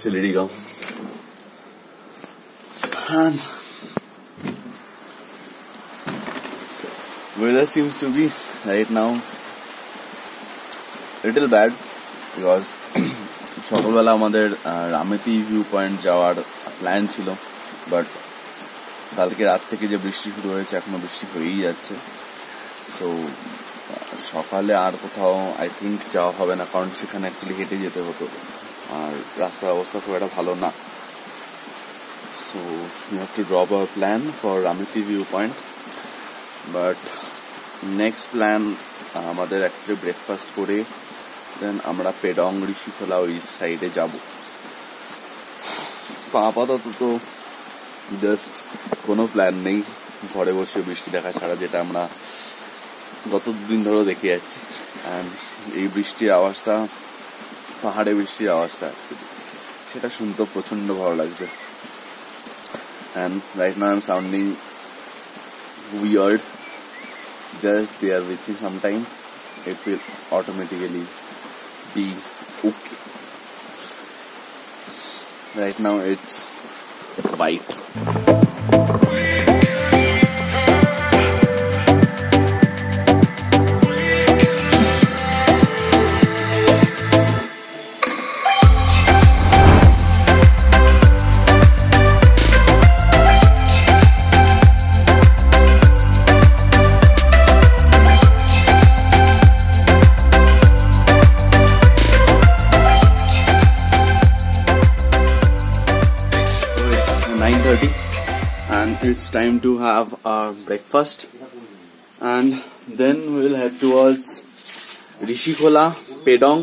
Silirigaon. And weather seems to be right now. Little bad, because সকালবেলা আমাদের Rameti view point যাওয়ার plan ছিল but কালকে রাত থেকে যে বৃষ্টি শুরু হয়েছে, এখনও বৃষ্টি হয়েই যাচ্ছে। সো সকালে আর কোথাও আই থিঙ্ক যাওয়া হবে না, কারণ সেখানে অ্যাকচুয়ালি হেঁটে যেতে হতো। আর রাস্তার অবস্থা খুব একটা ভালো না। So you have to drop our plan for Ramiti view point but next plan আমাদের অ্যাকচুয়ালি ব্রেকফাস্ট করে দেন আমরা পেডং ঋষিখোলা ওই সাইডে যাব। তো আপাতত তো জাস্ট কোনো প্ল্যান নেই। ঘরে বসে বৃষ্টি দেখা ছাড়া, যেটা আমরা গত দুদিন ধরেও দেখে যাচ্ছি। অ্যান্ড এই বৃষ্টির আওয়াজটা পাহাড়ে বৃষ্টির আওয়াজটা সেটা শুনতে প্রচণ্ড ভালো লাগছে। And right now I am sounding weird just they are with me sometime it will be okay right now it's bike it's time to have our breakfast. And then we'll head towards Rishikhola Pedong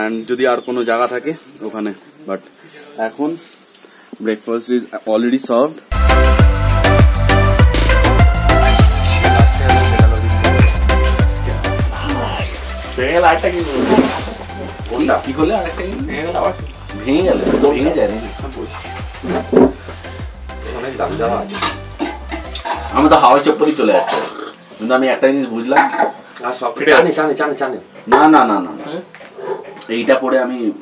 and যদি আর কোনো জায়গা থাকে ওখানে but এখন breakfast is already served ভেঙে গেলে আরেকটা কি করব? কোনটা? কি করলে আরেকটা কি? ভেঙে গেলে। আবার ভেঙে গেল। তো ভেঙে যায় নাকি? অনেক দাম দেওয়া আছে। আমি তো হাওয়াই চপ্পলই চলে যাচ্ছে। কিন্তু আমি একটা জিনিস বুঝলাম। আর সব জানি চানে জানি জানি না না না না। হ্যাঁ? এইটা পরে আমি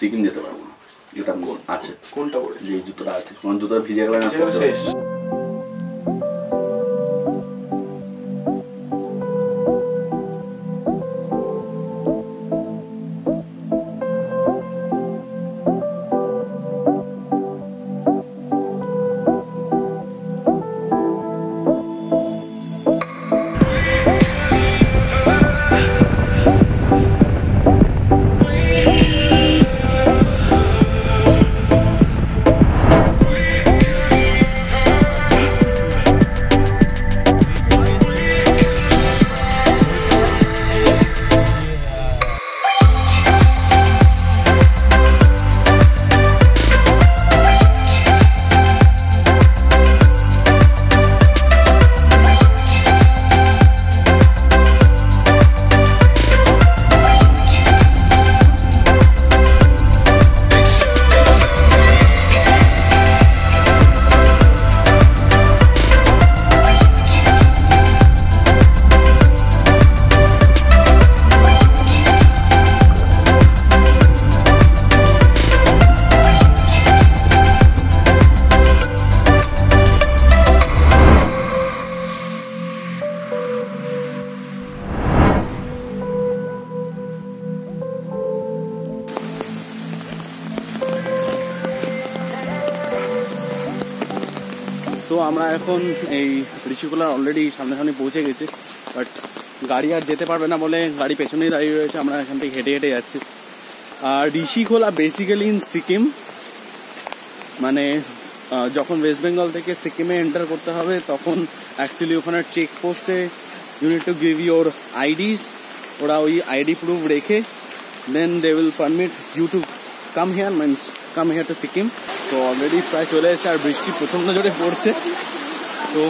সিকিম যেতে পারব না। এটা আছে। কোনটা পরে? যে জুতোটা আছে। কোন জুতোটা ভিজে গেলে শেষ। সো আমরা এখন এই ঋষিকোলার অলরেডি সামনাসামনি পৌঁছে গেছি বাট গাড়ি আর যেতে পারবে না বলে গাড়ি পেছনেই দাঁড়িয়ে রয়েছে, আমরা এখান থেকে হেঁটে হেঁটে যাচ্ছি। আর ঋষিকোলা বেসিক্যালি ইন সিকিম মানে যখন ওয়েস্ট বেঙ্গল থেকে সিকিমে এন্টার করতে হবে, তখন অ্যাকচুয়ালি ওখানে চেক পোস্টে you need to give your IDs ওরা ওই আইডি প্রুফ রেখে দেন they will permit you to come here means come here to Sikkim তো অলরেডি প্রায় চলে এসেছে আর বৃষ্টি প্রচণ্ড জোরে পড়ছে। তো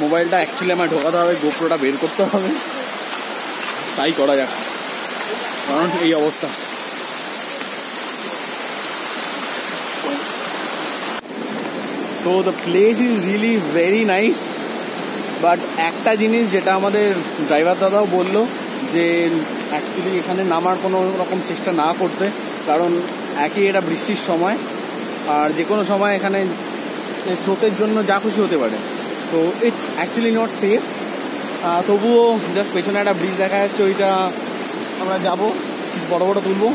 মোবাইলটা অ্যাকচুয়ালি আমার ঢোকাতে হবে গোপ্রোটা বের করতে হবে। তাই করা যাক। কারণ এই অবস্থা। So the place is really very nice but একটা জিনিস যেটা আমাদের ড্রাইভার দাদাও বলল, যে অ্যাকচুয়ালি এখানে নামার কোনো রকম চেষ্টা না করতে। কারণ একই এটা বৃষ্টির সময়, আর যে কোনো সময় এখানে স্রোতের জন্য যা খুশি হতে পারে। তো ইটস অ্যাকচুয়ালি নট সেফ তবুও জাস্ট পেছনে একটা ব্রিজ দেখা যাচ্ছে, ওইটা আমরা যাব, বড় বড় তুলবো।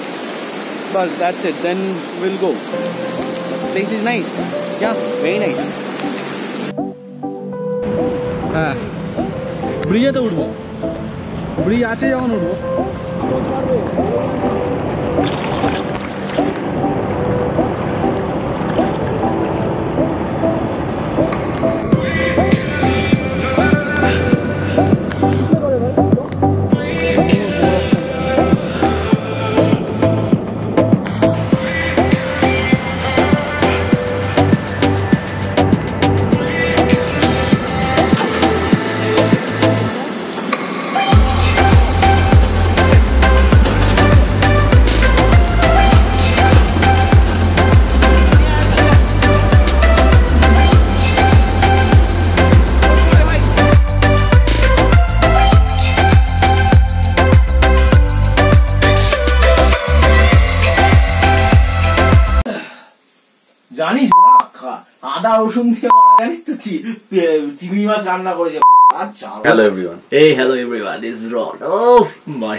বাস that's it then will go place is nice yeah very nice হ্যাঁ। ব্রিজেতে উঠবো। ব্রিজ আছে যখন উঠবো। জানিস আদা রসুন দিয়ে জানিস তো চিংড়ি মাছ রান্না করেছে। আচ্ছা। Hello everyone Hey, hello everyone, this is Ron. Oh, my